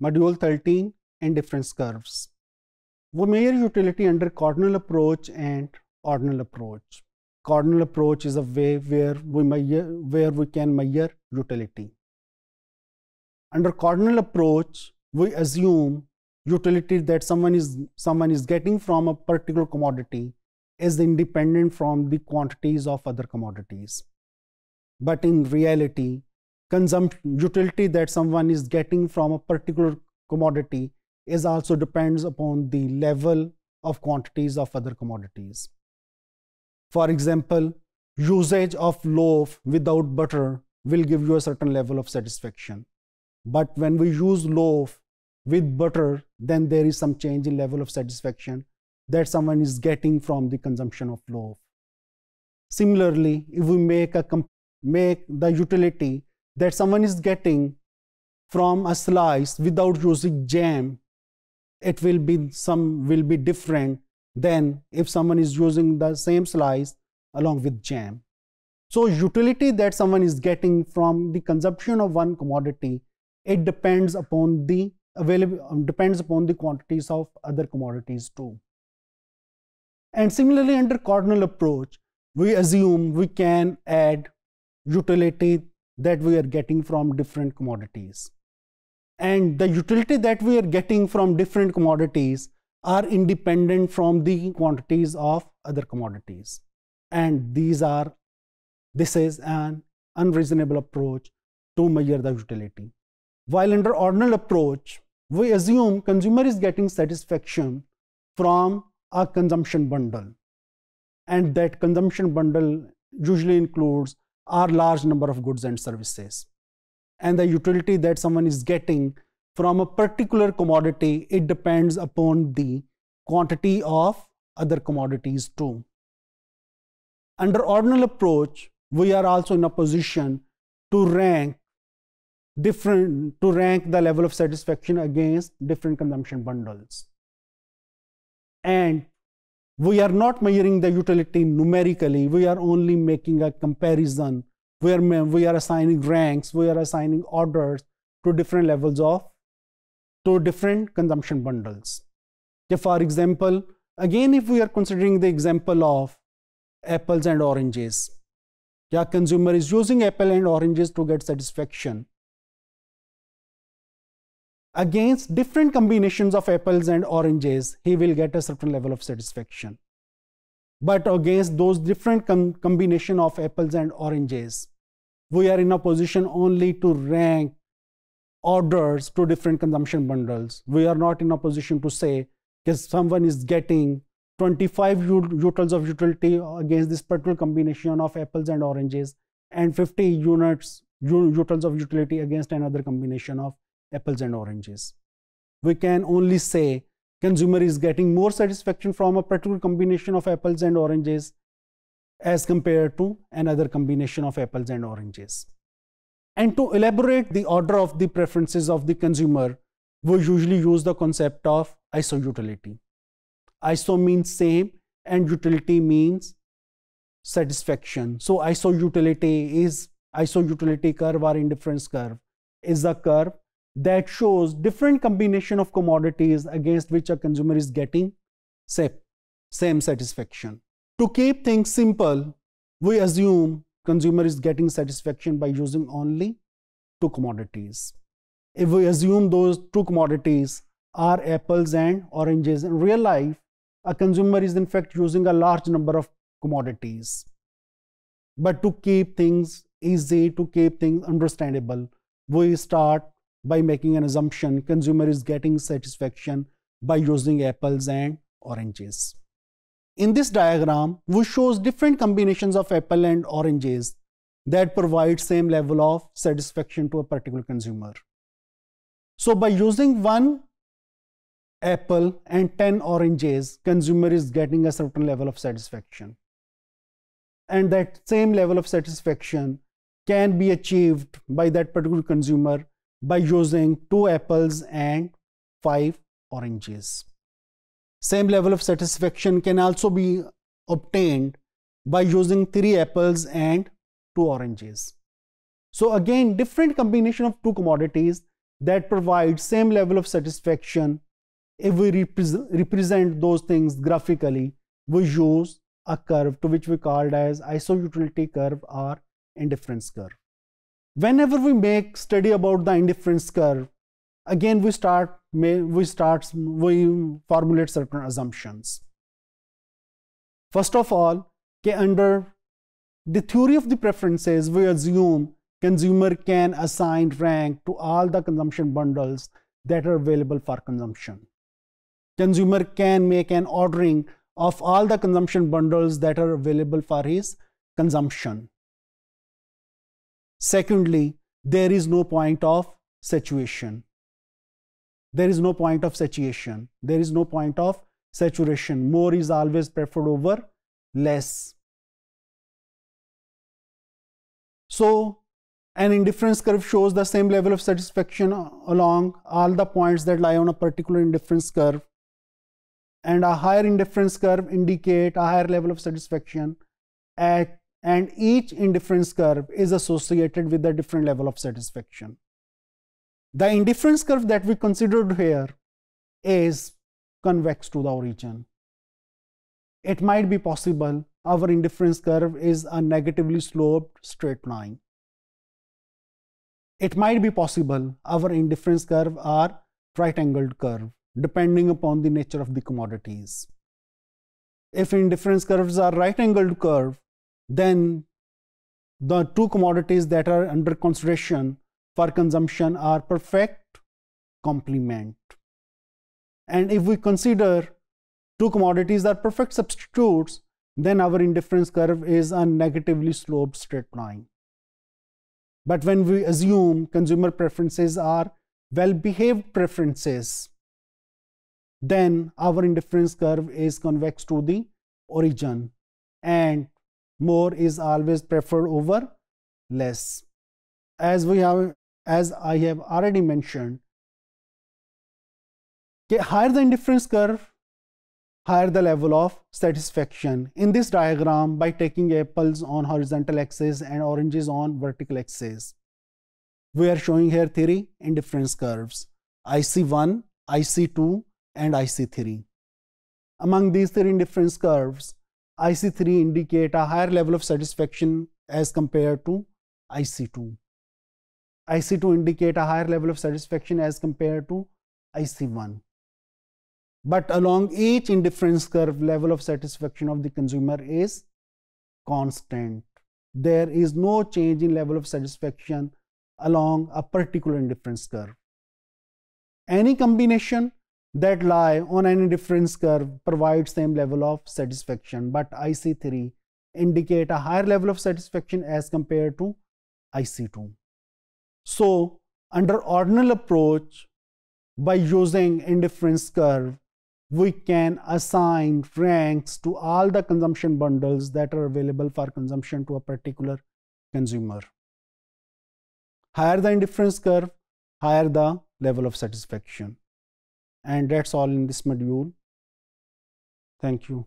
Module 13 indifference curves. We measure utility under cardinal approach and ordinal approach. Cardinal approach is a way where we measure where we can measure utility. Under cardinal approach, we assume utility that someone is someone is getting from a particular commodity is independent from the quantities of other commodities. But in reality, consumption utility that someone is getting from a particular commodity is also depends upon the level of quantities of other commodities. For example, usage of loaf without butter will give you a certain level of satisfaction. But when we use loaf with butter, then there is some change in level of satisfaction that someone is getting from the consumption of loaf. Similarly, if we make a make the utility that someone is getting from a slice without using jam, it will be some will be different than if someone is using the same slice along with jam. So utility that someone is getting from the consumption of one commodity, it depends upon the available um, depends upon the quantities of other commodities too. And similarly under cardinal approach, we assume we can add utility that we are getting from different commodities. And the utility that we are getting from different commodities are independent from the quantities of other commodities. And these are, this is an unreasonable approach to measure the utility. While under ordinal approach, we assume consumer is getting satisfaction from a consumption bundle. And that consumption bundle usually includes a large number of goods and services. And the utility that someone is getting from a particular commodity, it depends upon the quantity of other commodities too. Under ordinal approach, we are also in a position to rank different to rank the level of satisfaction against different consumption bundles. And we are not measuring the utility numerically, we are only making a comparison. Where we are assigning ranks, we are assigning orders to different levels of, to different consumption bundles. So for example, again, if we are considering the example of apples and oranges, yeah, consumer is using apple and oranges to get satisfaction against different combinations of apples and oranges, he will get a certain level of satisfaction. But against those different com combination of apples and oranges, we are in a position only to rank orders to different consumption bundles. We are not in a position to say because someone is getting 25 utils of utility against this particular combination of apples and oranges and 50 units utils of utility against another combination of apples and oranges. We can only say consumer is getting more satisfaction from a particular combination of apples and oranges as compared to another combination of apples and oranges. And to elaborate the order of the preferences of the consumer, we usually use the concept of ISO utility. ISO means same and utility means satisfaction. So ISO utility is ISO utility curve or indifference curve is a curve that shows different combination of commodities against which a consumer is getting same satisfaction. To keep things simple, we assume consumer is getting satisfaction by using only two commodities. If we assume those two commodities are apples and oranges, in real life, a consumer is in fact using a large number of commodities. But to keep things easy, to keep things understandable, we start by making an assumption consumer is getting satisfaction by using apples and oranges. In this diagram, we shows different combinations of apple and oranges that provide same level of satisfaction to a particular consumer. So by using one apple and 10 oranges, consumer is getting a certain level of satisfaction. And that same level of satisfaction can be achieved by that particular consumer by using two apples and five oranges. Same level of satisfaction can also be obtained by using three apples and two oranges. So again, different combination of two commodities that provide same level of satisfaction if we repre represent those things graphically we use a curve to which we called as isoutility curve or indifference curve whenever we make study about the indifference curve again we start we start we formulate certain assumptions first of all under the theory of the preferences we assume consumer can assign rank to all the consumption bundles that are available for consumption. Consumer can make an ordering of all the consumption bundles that are available for his consumption. Secondly, there is no point of saturation. There is no point of saturation. There is no point of saturation. More is always preferred over less. So an indifference curve shows the same level of satisfaction along all the points that lie on a particular indifference curve. And a higher indifference curve indicate a higher level of satisfaction at, and each indifference curve is associated with a different level of satisfaction. The indifference curve that we considered here is convex to the origin. It might be possible our indifference curve is a negatively sloped straight line it might be possible our indifference curve are right angled curve depending upon the nature of the commodities. If indifference curves are right angled curve, then the two commodities that are under consideration for consumption are perfect complement. And if we consider two commodities are perfect substitutes, then our indifference curve is a negatively sloped straight line. But when we assume consumer preferences are well-behaved preferences, then our indifference curve is convex to the origin and more is always preferred over less. As we have, as I have already mentioned, higher the indifference curve, higher the level of satisfaction. In this diagram, by taking apples on horizontal axis and oranges on vertical axis, we are showing here three indifference curves, IC1, IC2 and IC3. Among these three indifference curves, IC3 indicate a higher level of satisfaction as compared to IC2. IC2 indicate a higher level of satisfaction as compared to IC1. But along each indifference curve, level of satisfaction of the consumer is constant. There is no change in level of satisfaction along a particular indifference curve. Any combination that lie on any indifference curve provide same level of satisfaction, but IC3 indicate a higher level of satisfaction as compared to IC2. So, under ordinal approach, by using indifference curve, we can assign ranks to all the consumption bundles that are available for consumption to a particular consumer. Higher the indifference curve, higher the level of satisfaction. And that's all in this module. Thank you.